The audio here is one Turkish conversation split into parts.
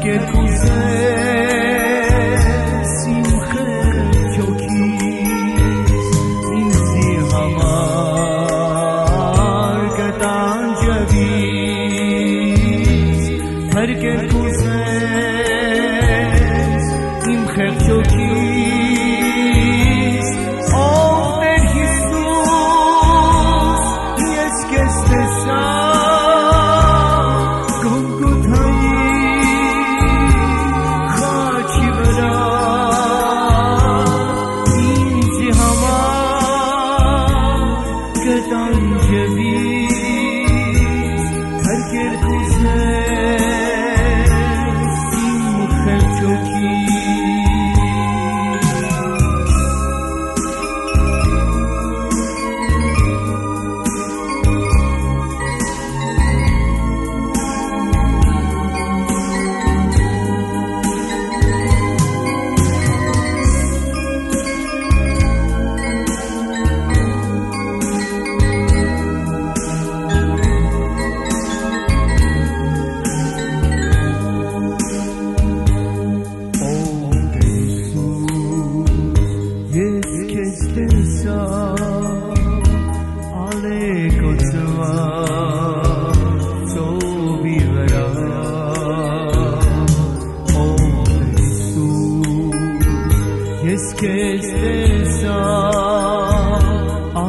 que tu sais. dizer.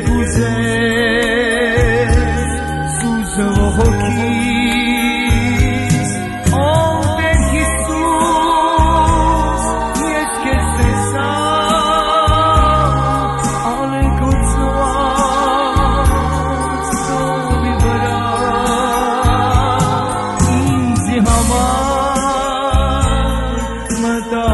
güzel Sus ojos Hombre Jesús es que se Al encontrar Mata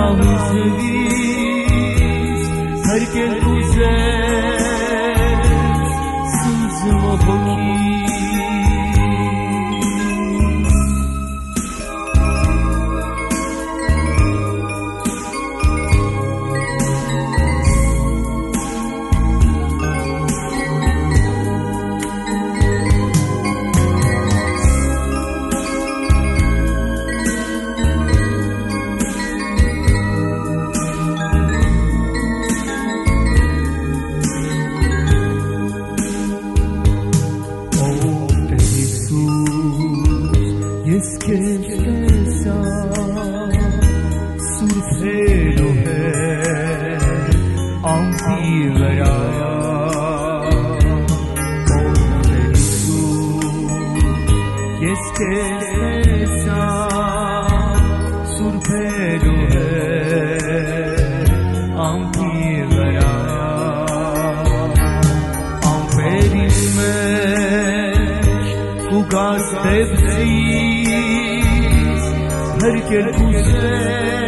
से रुहे आंसी गया Kestesa surperuhe ampiraya amperilmek fugas tepsiz herkes güzel